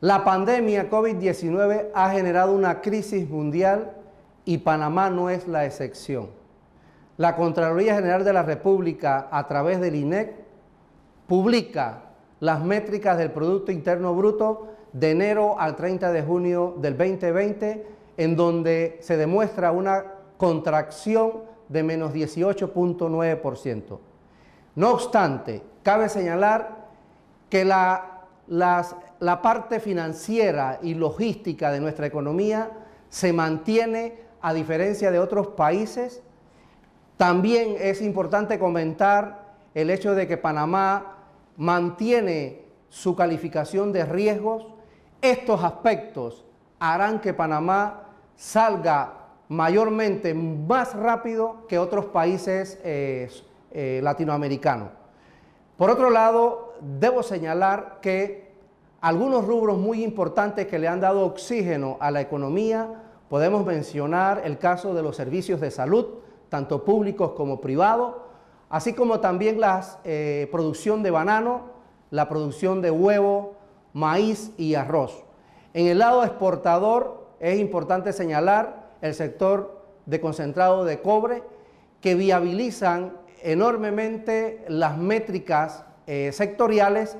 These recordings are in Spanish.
La pandemia COVID-19 ha generado una crisis mundial y Panamá no es la excepción. La Contraloría General de la República, a través del INEC, publica las métricas del Producto Interno Bruto de enero al 30 de junio del 2020, en donde se demuestra una contracción de menos 18.9%. No obstante, cabe señalar que la la parte financiera y logística de nuestra economía se mantiene a diferencia de otros países. También es importante comentar el hecho de que Panamá mantiene su calificación de riesgos. Estos aspectos harán que Panamá salga mayormente más rápido que otros países eh, eh, latinoamericanos. Por otro lado, debo señalar que algunos rubros muy importantes que le han dado oxígeno a la economía, podemos mencionar el caso de los servicios de salud, tanto públicos como privados, así como también la eh, producción de banano, la producción de huevo, maíz y arroz. En el lado exportador es importante señalar el sector de concentrado de cobre que viabilizan enormemente las métricas eh, sectoriales,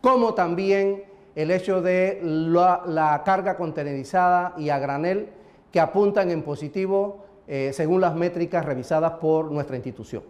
como también el hecho de la, carga contenerizada y a granel que apuntan en positivo eh, según las métricas revisadas por nuestra institución.